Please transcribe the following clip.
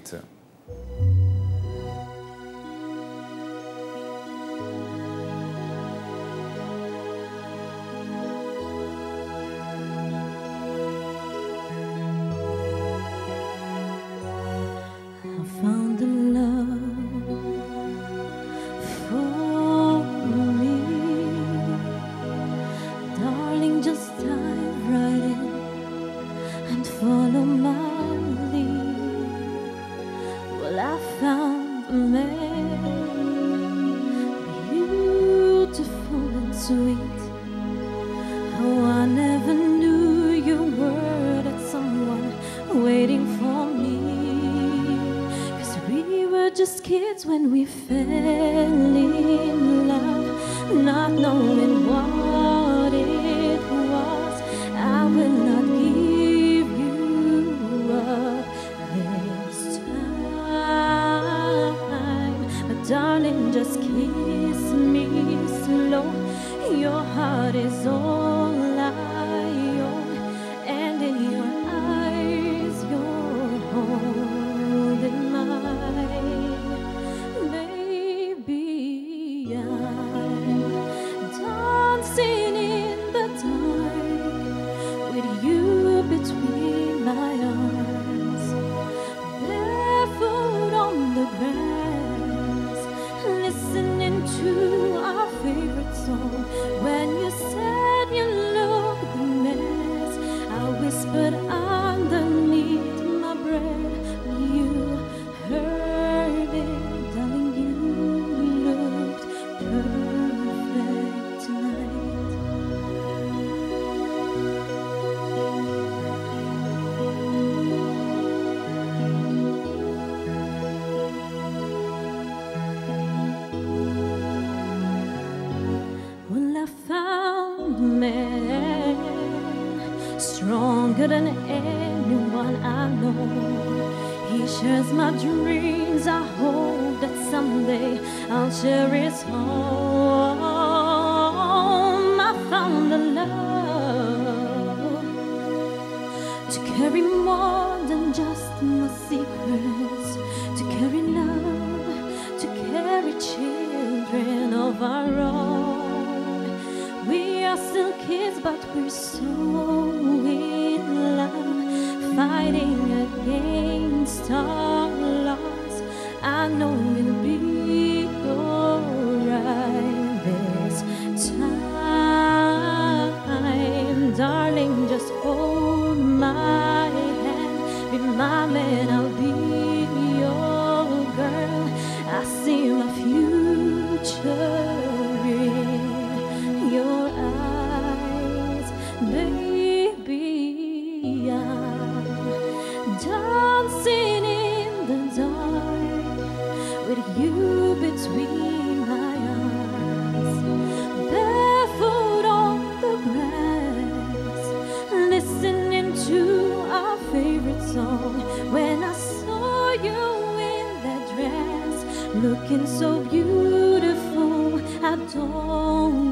night. Found a man beautiful and sweet. Oh, I never knew you were that someone waiting for me. Cause we were just kids when we fell in love, not knowing heart stronger than anyone I know. He shares my dreams. I hope that someday I'll share his home. I found a love to carry more than just my secrets, to carry love, to carry children of our own. We are still kids, but we're so fighting against our loss. I know we'll be alright this time, darling. Just hold my hand, be my man, I'll be your girl. I see my future in your eyes, baby. With you between my arms, barefoot on the grass, listening to our favorite song. When I saw you in that dress, looking so beautiful, I don't